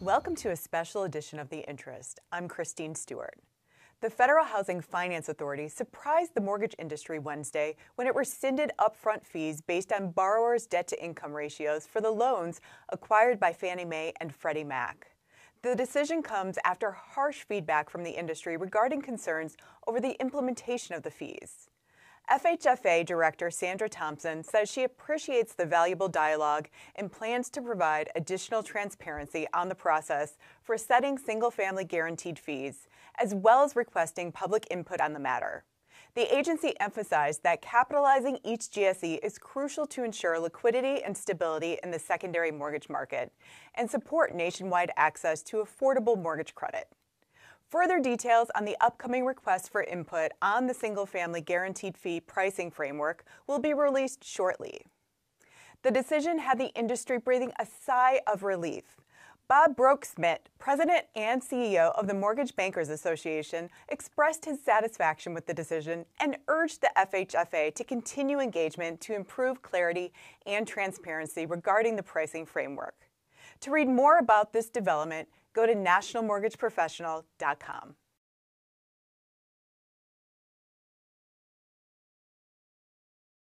Welcome to a special edition of The Interest. I'm Christine Stewart. The Federal Housing Finance Authority surprised the mortgage industry Wednesday when it rescinded upfront fees based on borrowers' debt to income ratios for the loans acquired by Fannie Mae and Freddie Mac. The decision comes after harsh feedback from the industry regarding concerns over the implementation of the fees. FHFA Director Sandra Thompson says she appreciates the valuable dialogue and plans to provide additional transparency on the process for setting single family guaranteed fees, as well as requesting public input on the matter. The agency emphasized that capitalizing each GSE is crucial to ensure liquidity and stability in the secondary mortgage market and support nationwide access to affordable mortgage credit. Further details on the upcoming request for input on the single family guaranteed fee pricing framework will be released shortly. The decision had the industry breathing a sigh of relief. Bob Broeksmit, president and CEO of the Mortgage Bankers Association, expressed his satisfaction with the decision and urged the FHFA to continue engagement to improve clarity and transparency regarding the pricing framework. To read more about this development, go to nationalmortgageprofessional.com.